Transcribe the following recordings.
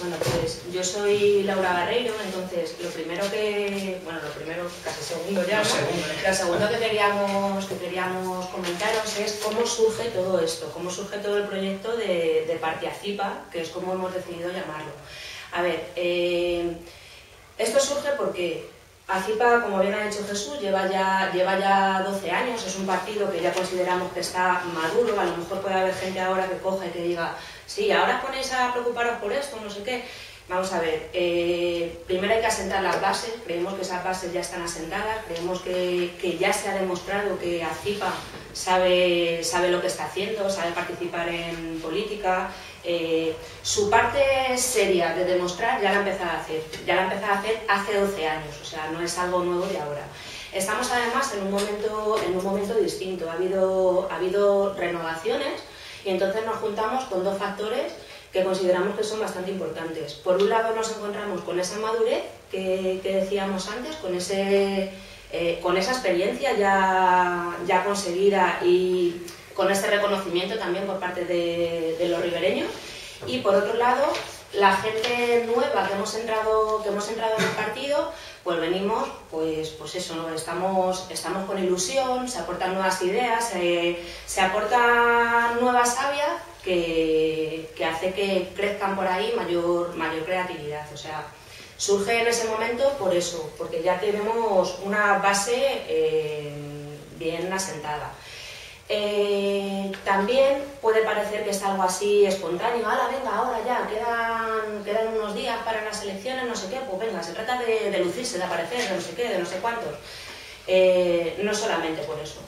Bueno, pues yo soy Laura Barreiro, entonces lo primero que, bueno, lo primero, casi segundo ya, ¿no? Lo segundo que queríamos, que queríamos comentaros es cómo surge todo esto, cómo surge todo el proyecto de, de Partiacipa, que es como hemos decidido llamarlo. A ver, eh, esto surge porque ACIPA, como bien ha dicho Jesús, lleva ya, lleva ya 12 años, es un partido que ya consideramos que está maduro, a lo mejor puede haber gente ahora que coja y que diga, sí, ahora ponéis a preocuparos por esto, no sé qué. Vamos a ver, eh, primero hay que asentar las bases, creemos que esas bases ya están asentadas, creemos que, que ya se ha demostrado que ACIPA sabe, sabe lo que está haciendo, sabe participar en política, eh, su parte seria de demostrar ya la ha empezado a hacer, ya la ha empezado a hacer hace 12 años, o sea, no es algo nuevo de ahora. Estamos además en un momento, en un momento distinto, ha habido, ha habido renovaciones y entonces nos juntamos con dos factores que consideramos que son bastante importantes. Por un lado nos encontramos con esa madurez que, decíamos antes, con, ese, eh, con esa experiencia ya, ya conseguida y con ese reconocimiento también por parte de, los ribereños. Y por otro lado, la gente nueva que hemos entrado, que hemos entrado en el partido, pues venimos, pues, pues eso, ¿no? estamos, estamos con ilusión, se aportan nuevas ideas, se, se aporta nueva savia que, que, hace que crezcan por ahí mayor, mayor creatividad. O sea, surge en ese momento por eso, porque ya tenemos una base eh, bien asentada. Eh, también puede parecer que es algo así espontáneo, ¡Hala, venga, ahora ya, quedan, quedan unos días para las elecciones, no sé qué, pues venga, se trata de, lucirse, de aparecer, de no sé qué, de no sé cuántos. Eh, no solamente por eso.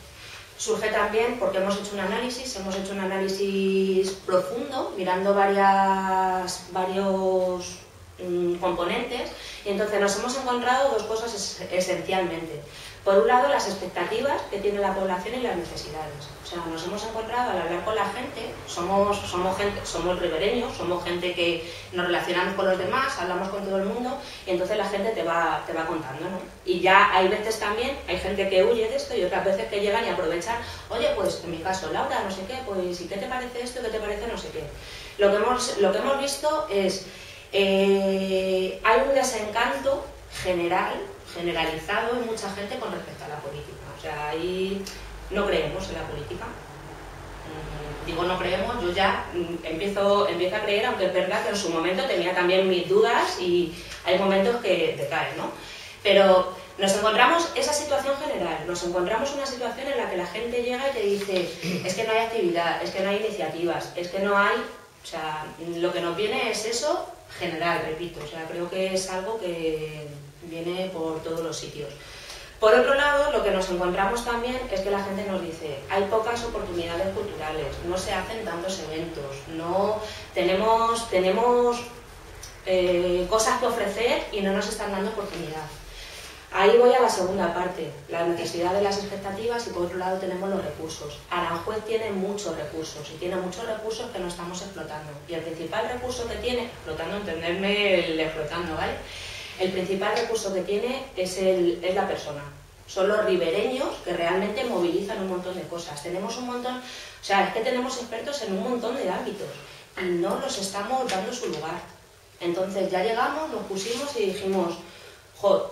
Surge también porque hemos hecho un análisis, hemos hecho un análisis profundo, mirando varias, varios mm, componentes, y entonces nos hemos encontrado dos cosas esencialmente. Por un lado, las expectativas que tiene la población y las necesidades. O sea, nos hemos encontrado al hablar con la gente, somos, somos, gente, somos ribereños, somos gente que nos relacionamos con los demás, hablamos con todo el mundo, y entonces la gente te va, te va contando, ¿no? Y ya hay veces también, hay gente que huye de esto y otras veces que llegan y aprovechan, oye, pues en mi caso, Laura, no sé qué, pues ¿y qué te parece esto? ¿Qué te parece no sé qué? Lo que hemos, lo que hemos visto es, eh, hay un desencanto general generalizado en mucha gente con respecto a la política. O sea, ahí no creemos en la política. Mm, digo no creemos, yo ya mm, empiezo, empiezo a creer, aunque es verdad que en su momento tenía también mis dudas y hay momentos que decaen, ¿no? Pero nos encontramos esa situación general, nos encontramos una situación en la que la gente llega y te dice, es que no hay actividad, es que no hay iniciativas, es que no hay, o sea, lo que nos viene es eso general, repito, o sea, creo que es algo que viene por todos los sitios. Por otro lado, lo que nos encontramos también es que la gente nos dice, hay pocas oportunidades culturales, no se hacen tantos eventos, no tenemos, tenemos eh, cosas que ofrecer y no nos están dando oportunidad. Ahí voy a la segunda parte, la necesidad de las expectativas y por otro lado tenemos los recursos. Aranjuez tiene muchos recursos y tiene muchos recursos que no estamos explotando. Y el principal recurso que tiene, explotando, entenderme el explotando, ¿vale? El principal recurso que tiene es, el, es la persona. Son los ribereños que realmente movilizan un montón de cosas. Tenemos un montón, o sea, es que tenemos expertos en un montón de ámbitos y no los estamos dando su lugar. Entonces ya llegamos, nos pusimos y dijimos,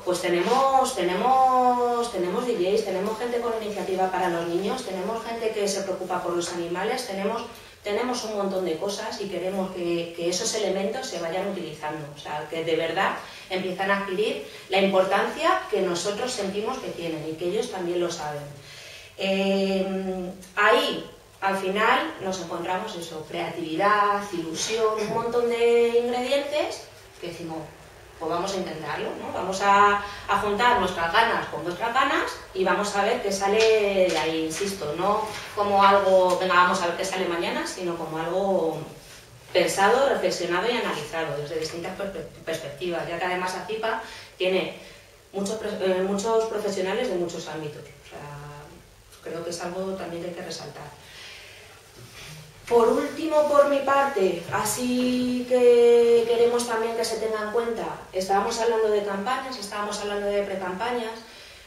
pues tenemos, tenemos, tenemos DJs, tenemos gente con iniciativa para los niños, tenemos gente que se preocupa por los animales, tenemos tenemos un montón de cosas y queremos que, esos elementos se vayan utilizando, o sea, que de verdad empiezan a adquirir la importancia que nosotros sentimos que tienen y que ellos también lo saben. Eh, ahí, al final, nos encontramos eso, creatividad, ilusión, un montón de ingredientes que decimos, pues vamos a intentarlo, ¿no? Vamos a, juntar nuestras ganas con nuestras ganas y vamos a ver qué sale de ahí, insisto, no como algo, venga, vamos a ver qué sale mañana, sino como algo pensado, reflexionado y analizado desde distintas perspectivas, ya que además ACIPA tiene muchos, eh, muchos profesionales de muchos ámbitos. O sea, creo que es algo también que hay que resaltar. Por último, por mi parte, así que queremos también que se tenga en cuenta, estábamos hablando de campañas, estábamos hablando de precampañas,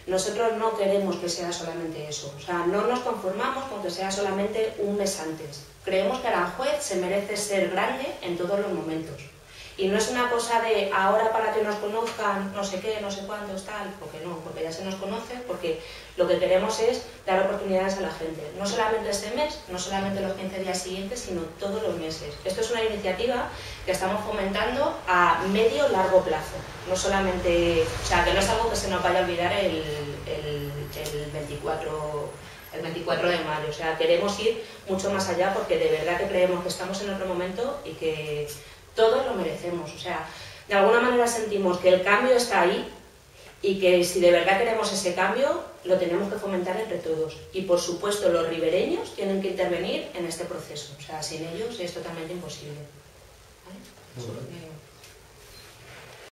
nosotros no queremos que sea solamente eso, o sea, no nos conformamos con que sea solamente un mes antes. Creemos que Aranjuez se merece ser grande en todos los momentos Y no es una cosa de ahora para que nos conozcan, no sé qué, no sé cuántos, tal, porque no, porque ya se nos conoce, porque lo que queremos es dar oportunidades a la gente. No solamente este mes, no solamente los 15 días siguientes, sino todos los meses. Esto es una iniciativa que estamos fomentando a medio largo plazo. No solamente, o sea, que no es algo que se nos vaya a olvidar el, el, el 24 el 24 de mayo. O sea, queremos ir mucho más allá porque de verdad que creemos que estamos en otro momento y que todos lo merecemos. O sea, de alguna manera sentimos que el cambio está ahí y que si de verdad queremos ese cambio, lo tenemos que fomentar entre todos. Y por supuesto, los ribereños tienen que intervenir en este proceso. O sea, sin ellos es totalmente imposible. ¿Vale?